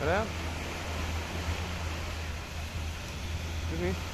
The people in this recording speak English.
Right? Excuse me.